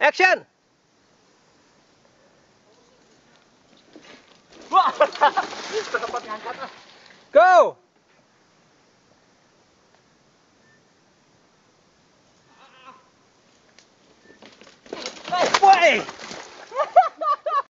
Action! Go! Hey!